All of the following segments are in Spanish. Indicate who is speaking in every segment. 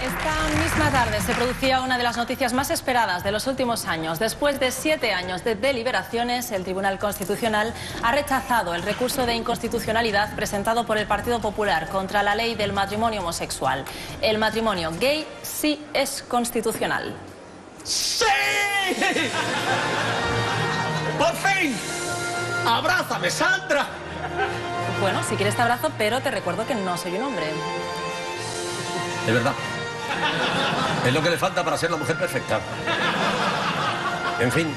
Speaker 1: Esta misma tarde se producía una de las noticias más esperadas de los últimos años. Después de siete años de deliberaciones, el Tribunal Constitucional ha rechazado el recurso de inconstitucionalidad presentado por el Partido Popular contra la ley del matrimonio homosexual. El matrimonio gay sí es constitucional.
Speaker 2: ¡Sí! ¡Por fin! ¡Abrázame, Sandra!
Speaker 1: Bueno, si quieres te abrazo, pero te recuerdo que no soy un hombre.
Speaker 2: Es verdad. Es lo que le falta para ser la mujer perfecta. En fin,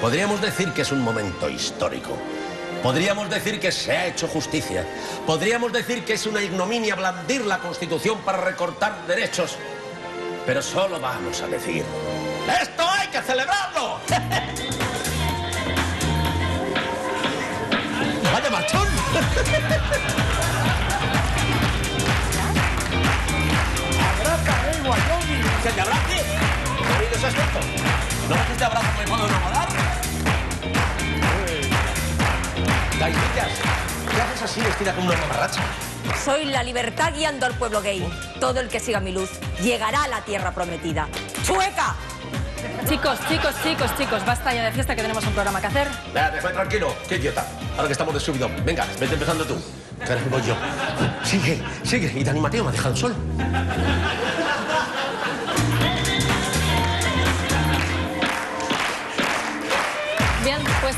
Speaker 2: podríamos decir que es un momento histórico. Podríamos decir que se ha hecho justicia. Podríamos decir que es una ignominia blandir la Constitución para recortar derechos. Pero solo vamos a decir, ¡esto hay que celebrarlo! ¡Vaya Wyoming! ¿Que te abrace? ¿No has oído ese asunto? ¿No ves que este abrazo me puedo enamorar? Gaititas, ¿qué haces así vestida como una mamarracha?
Speaker 3: Soy la libertad guiando al pueblo gay. Todo el que siga mi luz llegará a la tierra prometida. ¡Chueca!
Speaker 1: Chicos, chicos, chicos, chicos, basta ya de fiesta que tenemos un programa que hacer.
Speaker 2: Venga, déjame tranquilo. Qué idiota. Ahora que estamos de subidón. Venga, vete empezando tú. Que ahora voy yo. Sigue, sigue. Y Dani Mateo me ha dejado solo.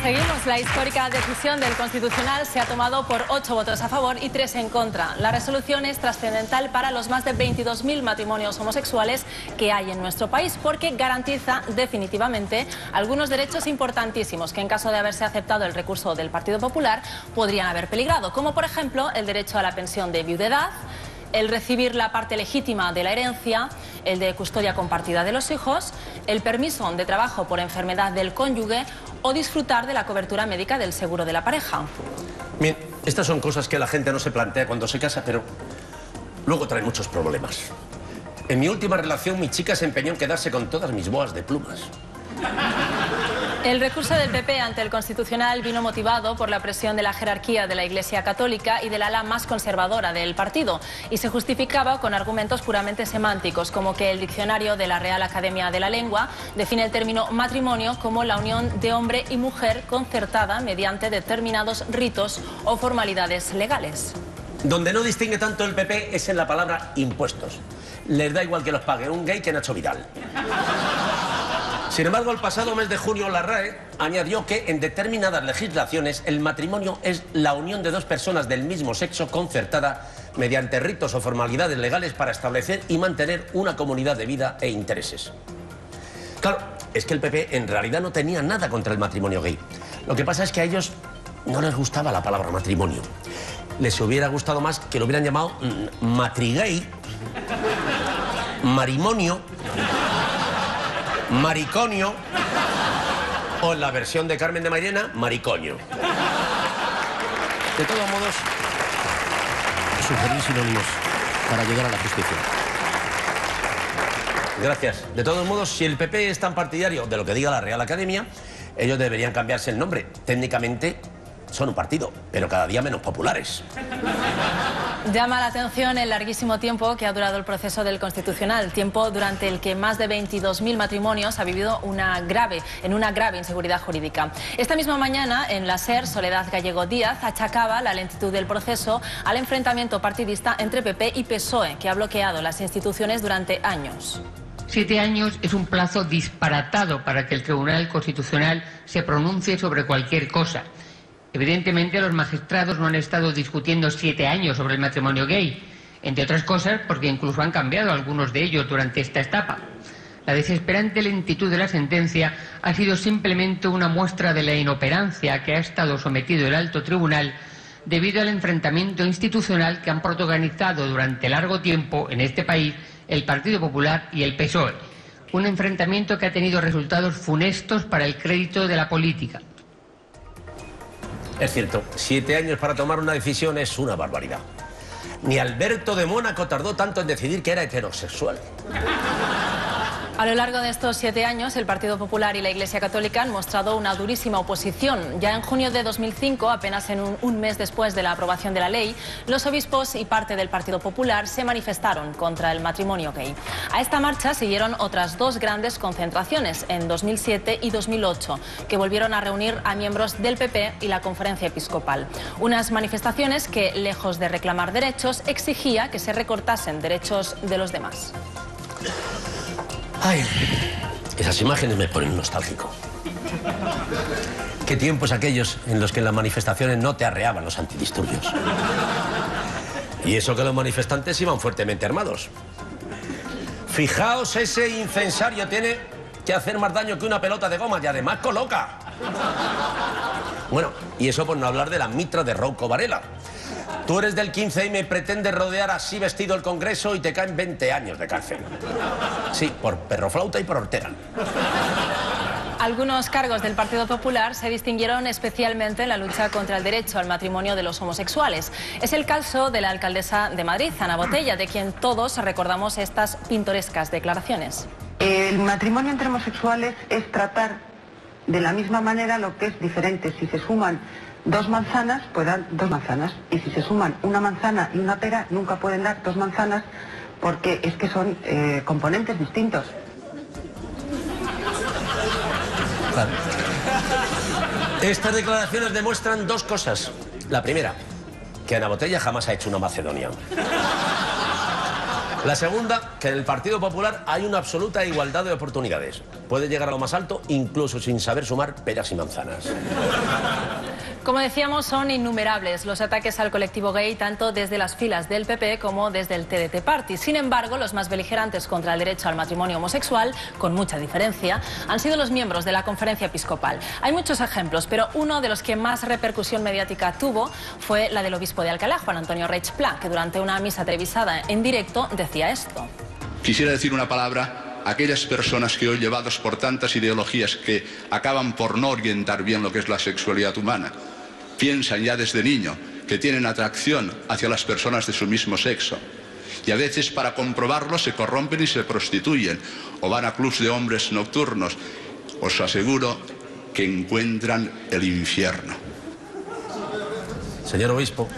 Speaker 1: Seguimos. La histórica decisión del Constitucional se ha tomado por ocho votos a favor y tres en contra. La resolución es trascendental para los más de 22.000 matrimonios homosexuales que hay en nuestro país porque garantiza definitivamente algunos derechos importantísimos que en caso de haberse aceptado el recurso del Partido Popular podrían haber peligrado, como por ejemplo el derecho a la pensión de viudedad, el recibir la parte legítima de la herencia, el de custodia compartida de los hijos, el permiso de trabajo por enfermedad del cónyuge o disfrutar de la cobertura médica del seguro de la pareja.
Speaker 2: Bien, estas son cosas que la gente no se plantea cuando se casa, pero luego traen muchos problemas. En mi última relación, mi chica se empeñó en quedarse con todas mis boas de plumas.
Speaker 1: El recurso del PP ante el Constitucional vino motivado por la presión de la jerarquía de la Iglesia Católica y del ala más conservadora del partido y se justificaba con argumentos puramente semánticos, como que el diccionario de la Real Academia de la Lengua define el término matrimonio como la unión de hombre y mujer concertada mediante determinados ritos o formalidades legales.
Speaker 2: Donde no distingue tanto el PP es en la palabra impuestos. Les da igual que los pague un gay que Nacho Vidal. Sin embargo, el pasado mes de junio la RAE añadió que en determinadas legislaciones el matrimonio es la unión de dos personas del mismo sexo concertada mediante ritos o formalidades legales para establecer y mantener una comunidad de vida e intereses. Claro, es que el PP en realidad no tenía nada contra el matrimonio gay. Lo que pasa es que a ellos no les gustaba la palabra matrimonio. Les hubiera gustado más que lo hubieran llamado mm, matrigay, marimonio mariconio o en la versión de Carmen de Mairena, maricoño. De todos modos, sugerir sinónimos para llegar a la justicia. Gracias. De todos modos, si el PP es tan partidario de lo que diga la Real Academia, ellos deberían cambiarse el nombre. Técnicamente son un partido, pero cada día menos populares.
Speaker 1: Llama la atención el larguísimo tiempo que ha durado el proceso del Constitucional, tiempo durante el que más de 22.000 matrimonios ha vivido una grave, en una grave inseguridad jurídica. Esta misma mañana, en la SER, Soledad Gallego Díaz achacaba la lentitud del proceso al enfrentamiento partidista entre PP y PSOE, que ha bloqueado las instituciones durante años.
Speaker 4: Siete años es un plazo disparatado para que el Tribunal Constitucional se pronuncie sobre cualquier cosa. Evidentemente los magistrados no han estado discutiendo siete años sobre el matrimonio gay, entre otras cosas porque incluso han cambiado algunos de ellos durante esta etapa. La desesperante lentitud de la sentencia ha sido simplemente una muestra de la inoperancia que ha estado sometido el alto tribunal debido al enfrentamiento institucional que han protagonizado durante largo tiempo en este país el Partido Popular y el PSOE. Un enfrentamiento que ha tenido resultados funestos para el crédito de la política.
Speaker 2: Es cierto, siete años para tomar una decisión es una barbaridad. Ni Alberto de Mónaco tardó tanto en decidir que era heterosexual.
Speaker 1: A lo largo de estos siete años, el Partido Popular y la Iglesia Católica han mostrado una durísima oposición. Ya en junio de 2005, apenas en un, mes después de la aprobación de la ley, los obispos y parte del Partido Popular se manifestaron contra el matrimonio gay. A esta marcha siguieron otras dos grandes concentraciones en 2007 y 2008, que volvieron a reunir a miembros del PP y la Conferencia Episcopal. Unas manifestaciones que, lejos de reclamar derechos, exigía que se recortasen derechos de los demás.
Speaker 2: Ay, esas imágenes me ponen nostálgico. Qué tiempos aquellos en los que en las manifestaciones no te arreaban los antidisturbios. Y eso que los manifestantes iban fuertemente armados. Fijaos, ese incensario tiene que hacer más daño que una pelota de goma y además coloca. Bueno, y eso por no hablar de la mitra de Rocco Varela. Tú eres del 15 y me pretendes rodear así vestido el Congreso y te caen 20 años de cárcel. Sí, por perroflauta y por Ortega.
Speaker 1: Algunos cargos del Partido Popular se distinguieron especialmente en la lucha contra el derecho al matrimonio de los homosexuales. Es el caso de la alcaldesa de Madrid, Ana Botella, de quien todos recordamos estas pintorescas declaraciones.
Speaker 5: El matrimonio entre homosexuales es tratar de la misma manera lo que es diferente. Si se suman dos manzanas, pues dan dos manzanas. Y si se suman una manzana y una pera, nunca pueden dar dos manzanas porque es que son eh, componentes distintos.
Speaker 2: Estas declaraciones demuestran dos cosas. La primera, que Ana Botella jamás ha hecho una Macedonia. La segunda, que en el Partido Popular hay una absoluta igualdad de oportunidades. Puede llegar a lo más alto incluso sin saber sumar peras y manzanas.
Speaker 1: Como decíamos, son innumerables los ataques al colectivo gay, tanto desde las filas del PP como desde el TDT Party. Sin embargo, los más beligerantes contra el derecho al matrimonio homosexual, con mucha diferencia, han sido los miembros de la conferencia episcopal. Hay muchos ejemplos, pero uno de los que más repercusión mediática tuvo fue la del obispo de Alcalá, Juan Antonio Reich Pla, que durante una misa televisada en directo decía esto.
Speaker 6: Quisiera decir una palabra a aquellas personas que hoy llevados por tantas ideologías que acaban por no orientar bien lo que es la sexualidad humana, piensan ya desde niño que tienen atracción hacia las personas de su mismo sexo. Y a veces para comprobarlo se corrompen y se prostituyen o van a clubs de hombres nocturnos. Os aseguro que encuentran el infierno.
Speaker 2: Señor obispo,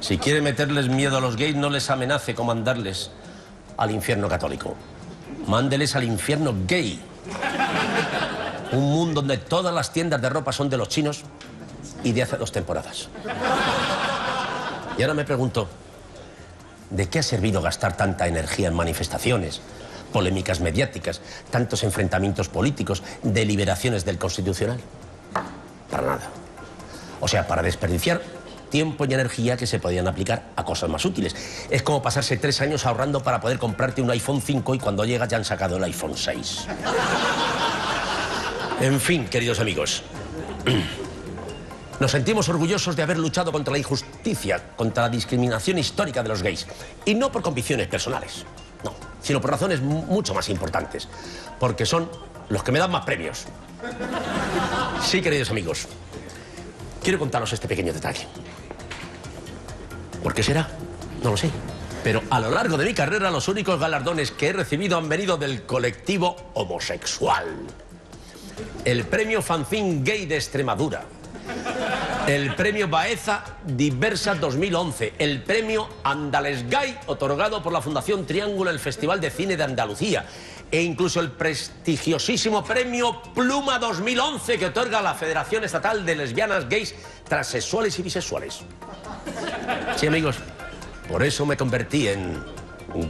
Speaker 2: si quiere meterles miedo a los gays, no les amenace con mandarles al infierno católico. Mándeles al infierno gay. Un mundo donde todas las tiendas de ropa son de los chinos y de hace dos temporadas. Y ahora me pregunto, ¿de qué ha servido gastar tanta energía en manifestaciones, polémicas mediáticas, tantos enfrentamientos políticos, deliberaciones del Constitucional? Para nada. O sea, para desperdiciar tiempo y energía que se podían aplicar a cosas más útiles. Es como pasarse tres años ahorrando para poder comprarte un iPhone 5 y cuando llega ya han sacado el iPhone 6. En fin, queridos amigos. Nos sentimos orgullosos de haber luchado contra la injusticia, contra la discriminación histórica de los gays. Y no por convicciones personales, no, sino por razones mucho más importantes. Porque son los que me dan más premios. Sí, queridos amigos. Quiero contaros este pequeño detalle. ¿Por qué será? No lo sé. Pero a lo largo de mi carrera los únicos galardones que he recibido han venido del colectivo homosexual. El premio Fanzine Gay de Extremadura, el premio Baeza Diversa 2011, el premio Andales Gay, otorgado por la Fundación Triángulo, el Festival de Cine de Andalucía, e incluso el prestigiosísimo premio Pluma 2011 que otorga la Federación Estatal de Lesbianas, Gays, Transexuales y Bisexuales. Sí, amigos, por eso me convertí en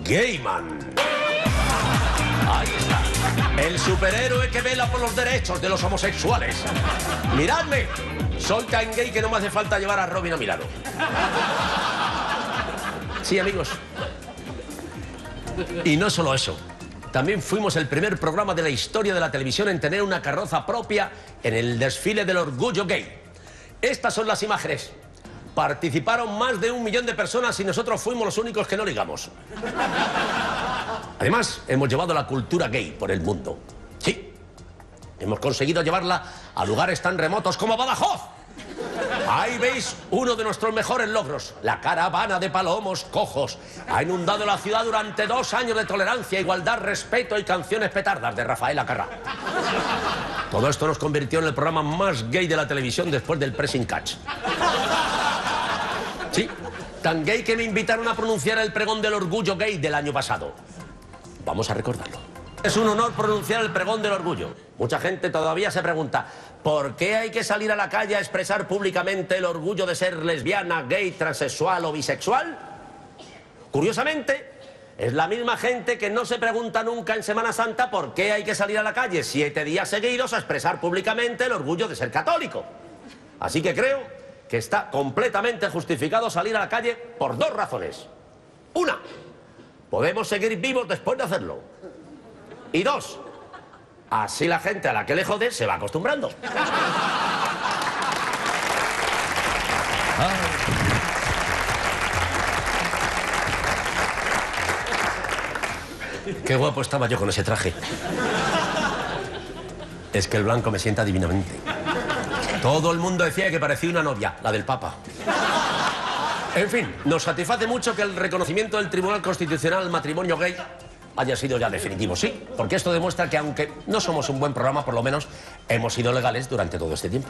Speaker 2: Gayman. Ahí está. El superhéroe que vela por los derechos de los homosexuales. Miradme. Soy tan gay que no me hace falta llevar a Robin a mi lado. Sí, amigos. Y no solo eso. También fuimos el primer programa de la historia de la televisión en tener una carroza propia en el desfile del orgullo gay. Estas son las imágenes. Participaron más de un millón de personas y nosotros fuimos los únicos que no ligamos. Además, hemos llevado la cultura gay por el mundo. Sí, hemos conseguido llevarla a lugares tan remotos como Badajoz, Ahí veis uno de nuestros mejores logros. La caravana de palomos cojos ha inundado la ciudad durante dos años de tolerancia, igualdad, respeto y canciones petardas de Rafael Acarrá. Todo esto nos convirtió en el programa más gay de la televisión después del Pressing Catch. Sí, tan gay que me invitaron a pronunciar el pregón del orgullo gay del año pasado. Vamos a recordarlo. Es un honor pronunciar el pregón del orgullo. Mucha gente todavía se pregunta, ¿por qué hay que salir a la calle a expresar públicamente el orgullo de ser lesbiana, gay, transexual o bisexual? Curiosamente, es la misma gente que no se pregunta nunca en Semana Santa por qué hay que salir a la calle siete días seguidos a expresar públicamente el orgullo de ser católico. Así que creo que está completamente justificado salir a la calle por dos razones. Una, podemos seguir vivos después de hacerlo. Y dos, así la gente a la que le jode se va acostumbrando. Qué guapo estaba yo con ese traje. Es que el blanco me sienta divinamente. Todo el mundo decía que parecía una novia, la del Papa. En fin, nos satisface mucho que el reconocimiento del Tribunal Constitucional al matrimonio gay haya sido ya definitivo, sí, porque esto demuestra que aunque no somos un buen programa, por lo menos hemos sido legales durante todo este tiempo.